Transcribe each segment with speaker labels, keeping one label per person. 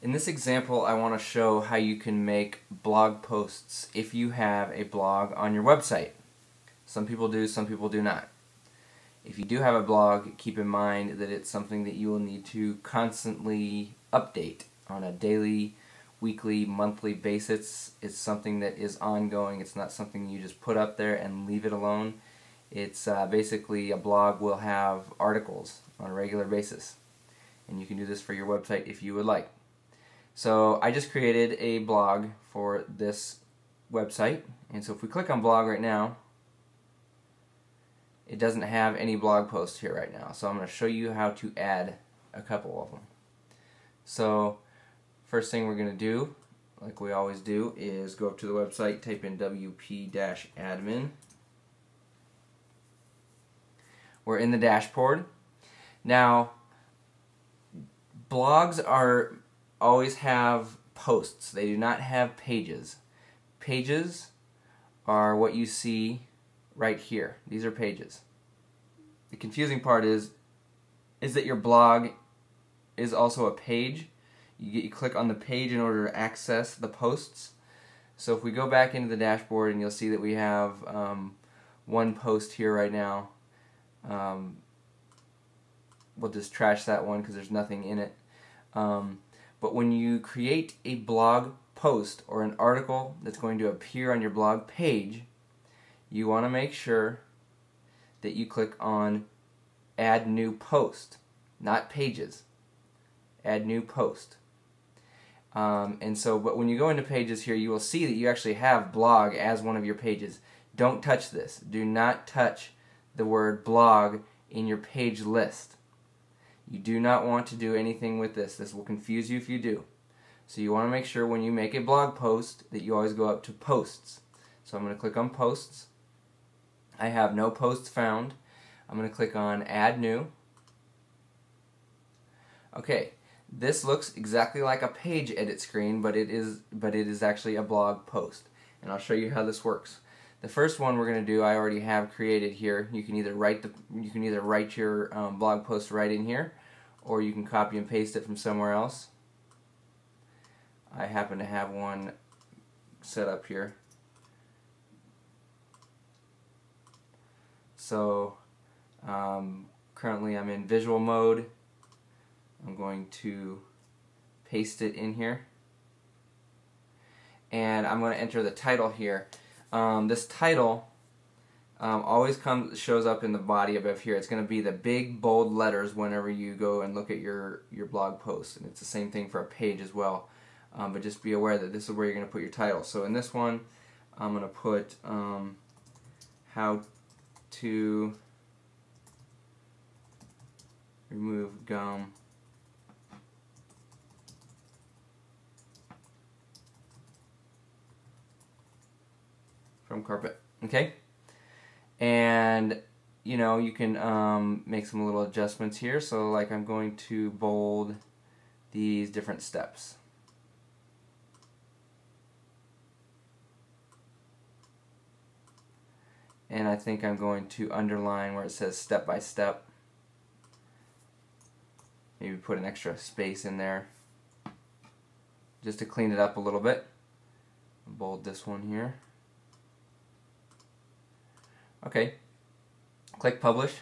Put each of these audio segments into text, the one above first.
Speaker 1: In this example, I want to show how you can make blog posts if you have a blog on your website. Some people do, some people do not. If you do have a blog, keep in mind that it's something that you will need to constantly update on a daily, weekly, monthly basis. It's something that is ongoing. It's not something you just put up there and leave it alone. It's uh, basically a blog will have articles on a regular basis. And you can do this for your website if you would like. So I just created a blog for this website. And so if we click on blog right now, it doesn't have any blog posts here right now. So I'm going to show you how to add a couple of them. So first thing we're going to do, like we always do, is go up to the website, type in wp-admin. We're in the dashboard. Now, blogs are always have posts. They do not have pages. Pages are what you see right here. These are pages. The confusing part is is that your blog is also a page. You, get, you click on the page in order to access the posts. So if we go back into the dashboard and you'll see that we have um, one post here right now. Um, we'll just trash that one because there's nothing in it. Um, but when you create a blog post or an article that's going to appear on your blog page, you want to make sure that you click on Add New Post, not Pages. Add New Post. Um, and so, but when you go into Pages here, you will see that you actually have blog as one of your pages. Don't touch this. Do not touch the word blog in your page list. You do not want to do anything with this. This will confuse you if you do. So you want to make sure when you make a blog post that you always go up to posts. So I'm going to click on posts. I have no posts found. I'm going to click on add new. Okay, this looks exactly like a page edit screen, but it is but it is actually a blog post. And I'll show you how this works. The first one we're going to do I already have created here. You can either write the you can either write your um, blog post right in here or you can copy and paste it from somewhere else. I happen to have one set up here. So um, currently I'm in visual mode. I'm going to paste it in here. And I'm going to enter the title here. Um, this title um, always comes shows up in the body above here. It's going to be the big bold letters whenever you go and look at your your blog post, and it's the same thing for a page as well. Um, but just be aware that this is where you're going to put your title. So in this one, I'm going to put um, how to remove gum carpet. Okay? And, you know, you can um, make some little adjustments here. So, like, I'm going to bold these different steps. And I think I'm going to underline where it says step by step. Maybe put an extra space in there just to clean it up a little bit. Bold this one here. Okay. Click publish.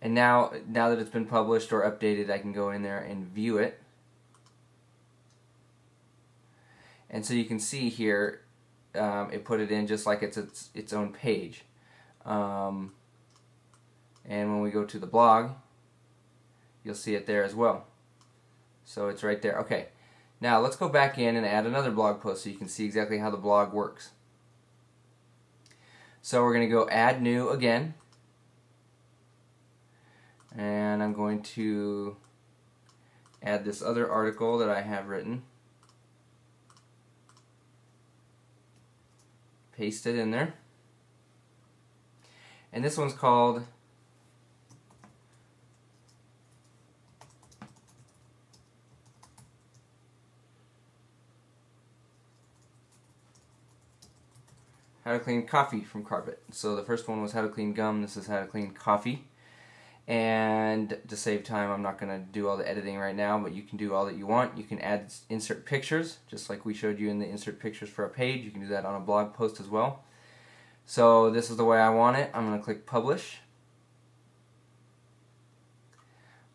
Speaker 1: And now, now that it's been published or updated, I can go in there and view it. And so you can see here, um, it put it in just like it's its, its own page. Um, and when we go to the blog, you'll see it there as well. So it's right there. Okay. Now let's go back in and add another blog post so you can see exactly how the blog works. So we're going to go add new again. And I'm going to add this other article that I have written. Paste it in there. And this one's called how to clean coffee from carpet. So the first one was how to clean gum, this is how to clean coffee. and to save time I'm not going to do all the editing right now but you can do all that you want. You can add insert pictures just like we showed you in the insert pictures for a page. You can do that on a blog post as well. So this is the way I want it. I'm going to click publish.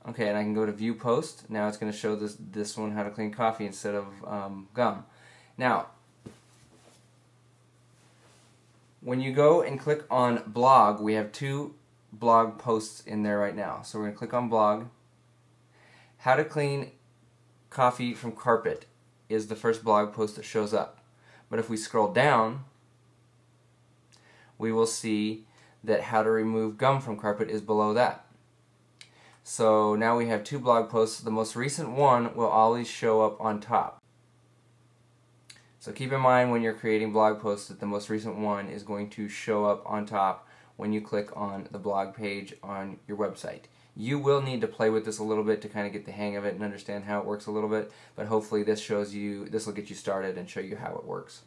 Speaker 1: Okay and I can go to view post. Now it's going to show this this one how to clean coffee instead of um, gum. Now when you go and click on blog we have two blog posts in there right now. So we're going to click on blog. How to clean coffee from carpet is the first blog post that shows up. But if we scroll down, we will see that how to remove gum from carpet is below that. So now we have two blog posts. The most recent one will always show up on top. So keep in mind when you're creating blog posts that the most recent one is going to show up on top when you click on the blog page on your website. You will need to play with this a little bit to kind of get the hang of it and understand how it works a little bit, but hopefully this shows you, this will get you started and show you how it works.